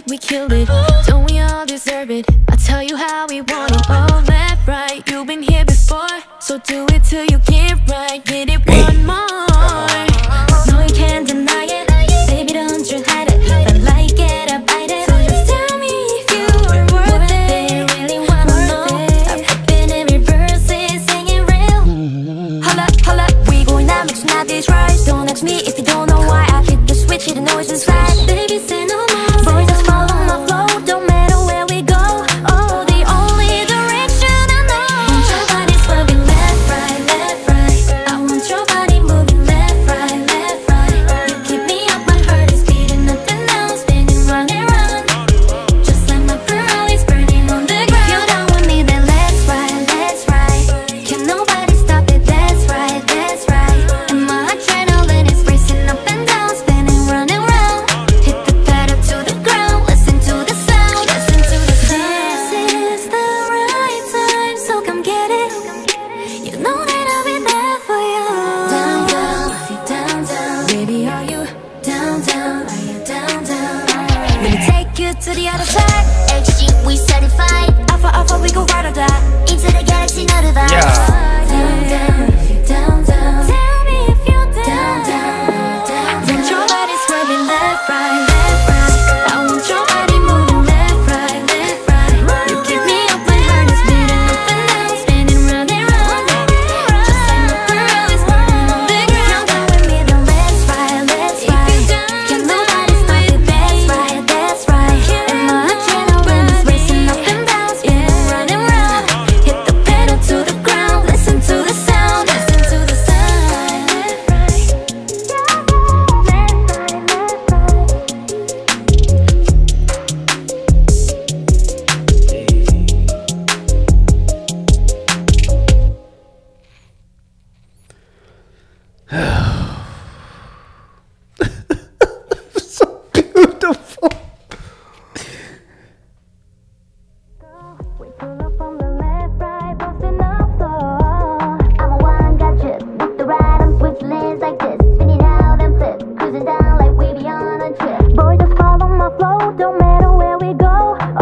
it, we killed it. Don't we all deserve it? i tell you how we want it. All left, right, you've been here before. So do it till you get right. Get it one more. No, you can't deny it. Baby, don't you hide it. If I like it, I bite it. So Just tell me if you were worth it. Really wanna know. I've been every verse, singing real. Hold up, hold up, we going out, make sure not this right. Don't ask me voltar. we go.